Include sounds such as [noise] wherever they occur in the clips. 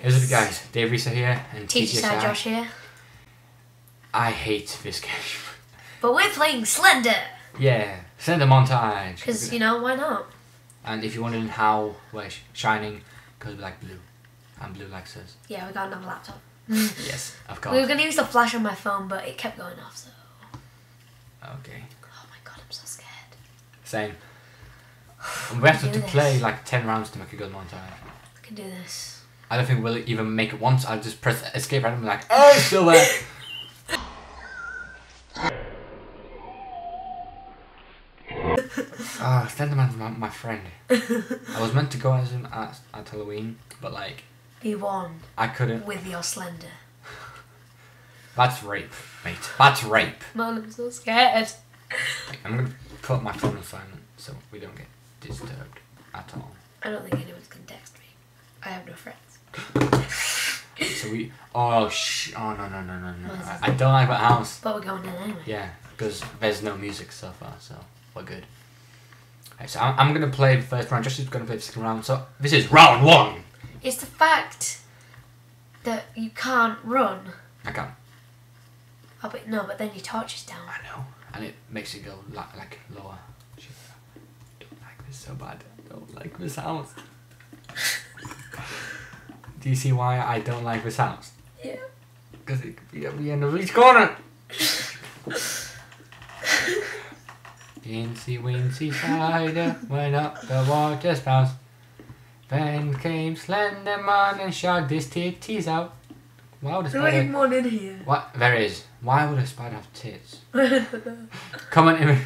Here's the guys. DaveRestore here and Teacher. Josh here. I hate this game. [laughs] But we're playing Slender. yeah, send a montage. Because, you know, why not? And if you're wondering how we're shining, because we like blue. And blue likes us. Yeah, we got another laptop. [laughs] Yes, of course. We were going to use the flash on my phone, but it kept going off, so. Okay. Oh my god, I'm so scared. Same. [sighs] We have to, to play like 10 rounds to make a good montage. I can do this. I don't think we'll even make it once. I'll just press escape randomly like, oh, it's still there. [laughs] Ah, Slenderman's my, my friend. I was meant to go as him at, at Halloween, but like, Be one I couldn't. with your Slender. [laughs] That's rape, mate. That's rape. Man, I'm so scared. Like, I'm gonna put my phone on silent so we don't get disturbed at all. I don't think anyone's going to text me. I have no friends. So we. Oh sh. Oh no no no no no. I. I don't like that house. But we're going in anyway. Yeah, because there's no music so far, so we're good. Right, so I'm, I'm gonna play the first round. Josh is gonna play the second round. So this is round one. It's the fact that you can't run. I can't. Oh, but no, but then your torch is down. I know, and it makes it go like, like lower. I don't like this so bad. I don't like this house. Do you see why I don't like this house? Yeah. Because it could be at the end of each corner. Incy wincy spider went up the water spout. Then came Slenderman and shogged his titties out. Why would a There ain't spider? one in here. What? There is. Why would a spider have tits? Comment in,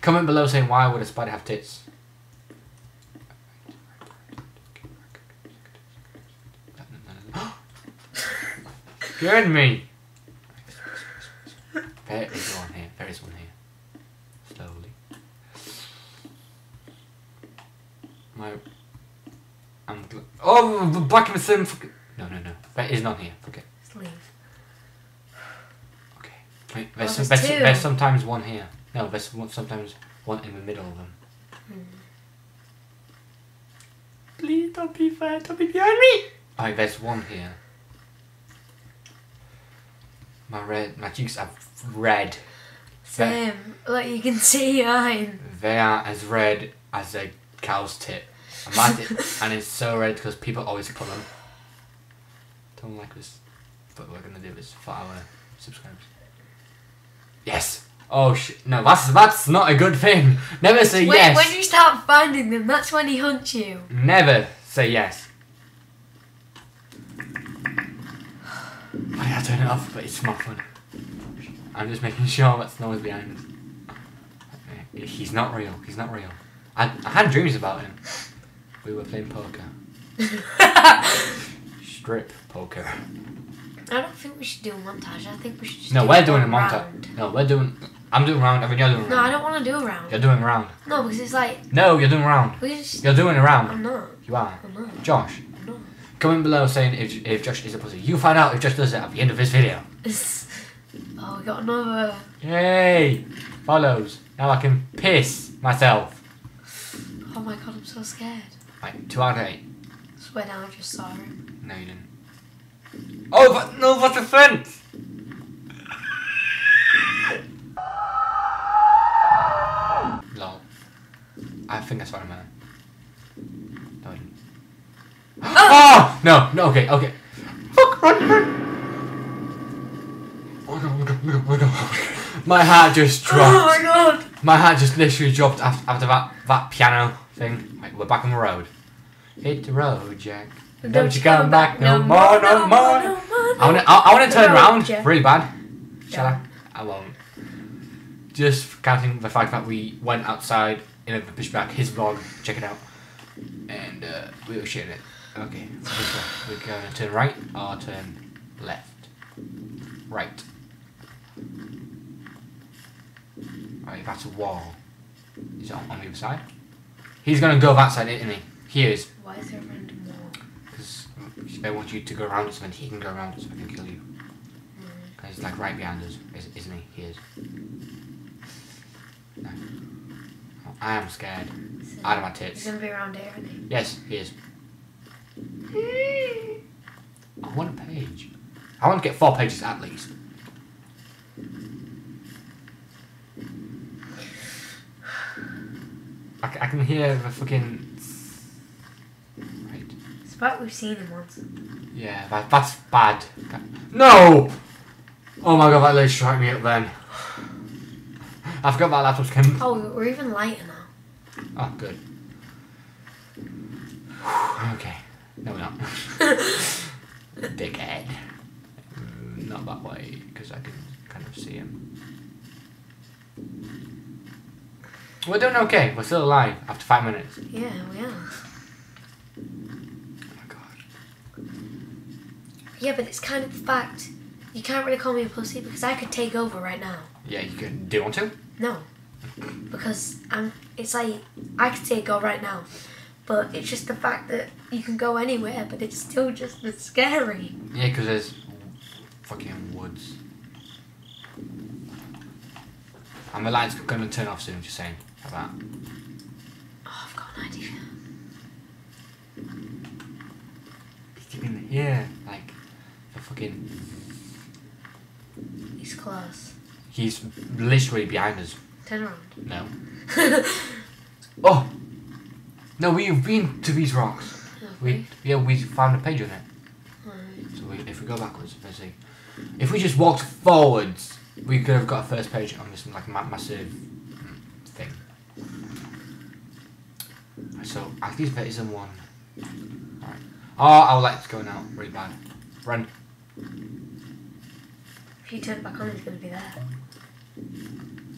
comment below saying why would a spider have tits? Scared me. There is one here. There is one here. Slowly. My. I'm. Gl- oh, the black of the sim. No, no, no. There is none here. Okay. Let's leave. Okay. Wait, there's, Oh, some, there's there's, there's sometimes one here. No, there's sometimes one in the middle of them. Hmm. Please don't be fair, don't be behind me! Alright, there's one here. My red, my cheeks are red. Same. Look, you can see mine. They are as red as a cow's tit. And, [laughs] and it's so red because people always pull them. Don't like this, but we're gonna do this for our subscribers. Yes! Oh sh! No, that's that's not a good thing. Never say Wait, yes. when you start finding them, that's when he hunts you. Never say yes. I turn it off, but it's not fun. I'm just making [laughs] sure that no one's behind us. He's not real. He's not real. I, I had dreams about him. We were playing poker. [laughs] Strip poker. I don't think we should do a montage. I think we should just No, do we're doing a montage. round. No, we're doing. I'm doing round. I mean, you're doing No, I don't want to do a round. You're doing round. No, because it's like No, you're doing round. we just. You're doing a round. I'm not. You are. I'm not. Josh. Comment below saying if, if Josh is a pussy. You find out if Josh does it at the end of this video. [laughs] oh, we got another. Yay! Follows. Now I can piss myself. Oh my god, I'm so scared. Right, two out of eight. Swear down, I just saw him. No, you didn't. Oh, but no, what the fence? Lol. I think I saw a man. No, I didn't. Oh! No, no, okay, okay. Fuck, run, run. Oh my oh oh oh heart just dropped. Oh my god! My heart just literally dropped after, after that, that piano thing. Right, we're back on the road. Hit the road, Jack. Don't, you come back no more, no more. I wanna, I, I wanna turn No, around Jack. really bad. Shall Yeah. I? I won't. Just counting the fact that we went outside in a pushback, his vlog, check it out. And uh, we were shitting it. Okay, so we're gonna turn right or turn left? Right. Right, that's a wall. Is it on, on the other side? He's gonna go that side, isn't he? He is. Why is there a random wall? Because they want you to go around it and then he can go around it so I can kill you. Hmm. Because he's like right behind us, is- isn't he? He is. No. Oh, I am scared. So Out of my tits. He's tits. gonna be around here, isn't he? Yes, he is. I want to get four pages at least. I can hear the fucking. Right. It's about we've seen him once. Yeah, that, that's bad. No! Oh my god, that literally struck me up then. I forgot my laptop's came. Oh, we're even lighter now. Oh, good. [sighs] okay. No, we're not. [laughs] Dickhead. Not that way, because I can kind of see him. We're doing okay. We're still alive after five minutes. Yeah, we are. Oh my god. Yeah, but it's kind of the fact. You can't really call me a pussy because I could take over right now. Yeah, you can. Do you want to? No. Because I'm it's like I could take over right now. But it's just the fact that you can go anywhere, but it's still just as scary. Yeah, because there's fucking woods. And the light's are going to turn off soon, just saying. Like that. Oh, I've got an idea. You can hear, like, the fucking. He's close. He's literally behind us. Turn around. No. [laughs] Oh! No, we've been to these rocks. We yeah, we found a page on it. Alright. So we, if we go backwards, let's see. If we just walked forwards, we could have got a first page on this like massive thing. So at least there isn't one. Alright. Oh, our light's going out really bad. Run. If you turn back on, he's gonna be there.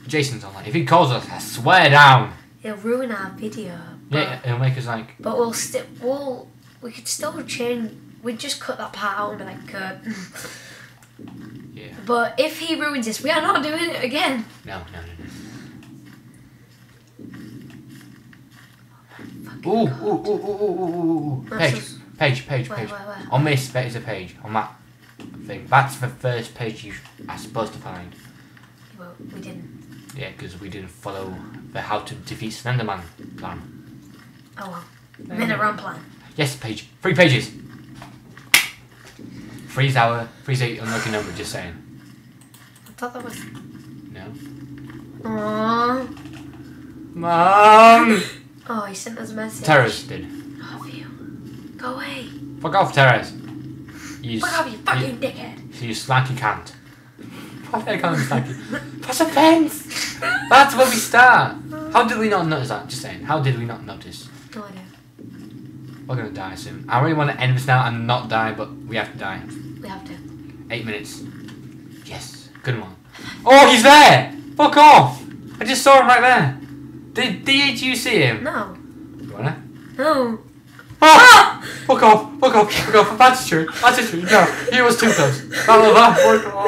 Jason's online. If he calls us, I swear down. He'll ruin our video. But, Yeah, it'll make us like. but we'll still we'll we could still change. We'd just cut that part out and be like, cut. Yeah. but if he ruins this, we are not doing it again. No, no, no, no. Ooh, ooh, ooh, ooh, ooh, ooh, ooh, Page, page, page, Where, page. where, where? On this, there is a page. On that thing. That's the first page you are supposed to find. Well, we didn't. Yeah, because we didn't follow the how to defeat Slenderman plan. Oh well. Minute run plan. Yes, page. Three pages. Freeze our, freeze a unlucky number, just saying. I thought that was. No. Aww. Mom! [laughs] Oh, he sent us a message. Terrace did. Love you. Go away. Fuck off, Terrace. You, Fuck off, you you, fucking dickhead. you slanky can't. [laughs] Why did I call him slanky? That's a fence! That's where we start! How did we not notice that? Just saying. How did we not notice? No idea. We're gonna die soon. I really want to end this now and not die, but we have to die. We have to. Eight minutes. Yes. Good one. Oh, he's there! Fuck off! I just saw him right there. Did, did you see him? No. You wanna? No. Ah! Fuck off! Fuck off! Fuck off! That's true. That's true. No, he was too close. Blah, blah, blah. Fuck off.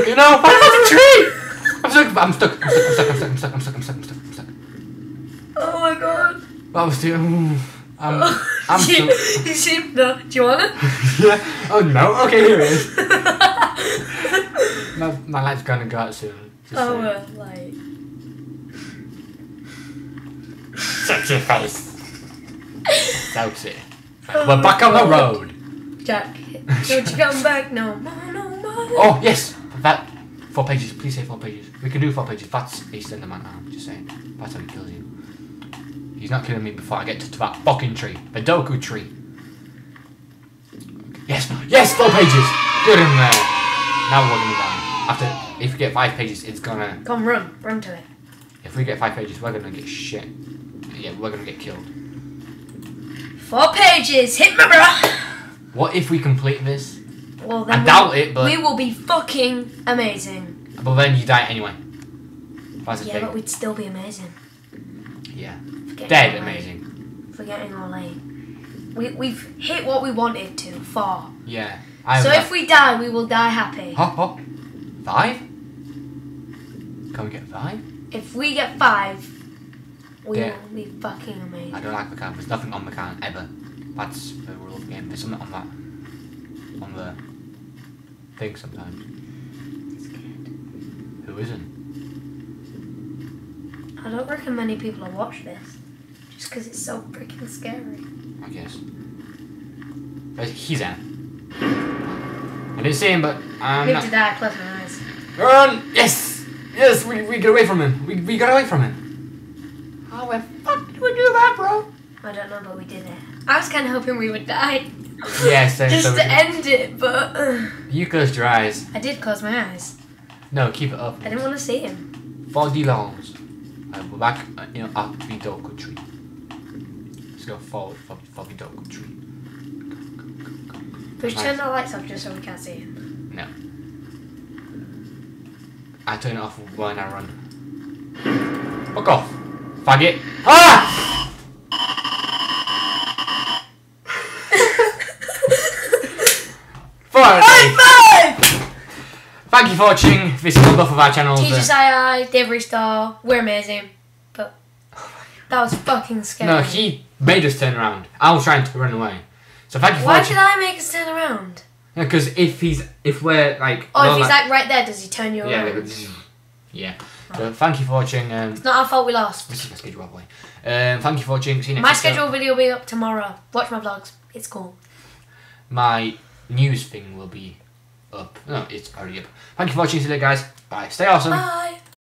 Okay, no, fuck off the tree! I'm stuck. I'm stuck. I'm stuck. I'm stuck. I'm stuck. I'm stuck. I'm stuck. I'm stuck. I'm stuck. Oh my god. That was too. mm, I'm. [laughs] I'm so. you [laughs] see no. Do you want it? [laughs] yeah. Oh no. Okay, here it is. My, my light's gonna go out soon. Oh, uh, like. Sexy face. Sexy. We're back on the road. Jack, don't you come back no more, no more. Oh yes, that four pages. Please say four pages. We can do four pages. That's a Slenderman arm. Just saying. That's how he kills you. He's not killing me before I get to, that fucking tree, the Doku tree. Yes, yes, four pages. Good in there. Now we're gonna die. After, if we get five pages, it's gonna. Come run, run to it. If we get five pages, we're gonna get shit. Yeah, we're gonna get killed. Four pages, hit me, bro. What if we complete this? Well, then I doubt it, but we will be fucking amazing. but then you die anyway. That's Yeah, but we'd still be amazing. Yeah, Forgetting dead amazing. Forgetting all lane. We we've hit what we wanted to. Four. Yeah. I So if we die, we will die happy. Hop, hop. Five? Can we get five? If we get five, we Yeah. will be fucking amazing. I don't like the McCann. There's nothing on the McCann ever. That's the rule of the game. There's something on that. On the thing sometimes. Who isn't? I don't reckon many people have watched this. Just because it's so freaking scary. I guess. But he's in. I didn't see him, but I'm Maybe not. did I close my eyes? Run! Yes! Yes, we, we got away from him. We, we got away from him. How the fuck did we do that, bro? I don't know, but we did it. I was kind of hoping we would die. Yeah, [laughs] same. Just so to end it, but uh, You closed your eyes. I did close my eyes. No, keep it up. I didn't want to see him. Foggy Lawns. Uh, we're back uh, in an Ogby Doku tree. Let's go forward, Foggy, foggy Doku tree. Nice. turn the lights off just so we can't see him. I turn it off when I run. Fuck off. Faggot. Ah! [laughs] Finally. five! Thank you for watching. Visit on both of our channels. Teach uh, us I, DaveRestore, we're amazing. But that was fucking scary. no, he made us turn around. I was trying to run away. So thank you for Why did I make us turn around? Because if he's if we're like Oh, if he's li- like right there, does he turn you yeah around? is- yeah. So thank you for watching. Um, It's not our fault we lost. this is my schedule by. Um, thank you for watching. See you next. Time. My schedule video will be up tomorrow. Watch my vlogs. It's cool. My news thing will be up. No, it's already up. Thank you for watching today, guys. Bye. Stay awesome. Bye.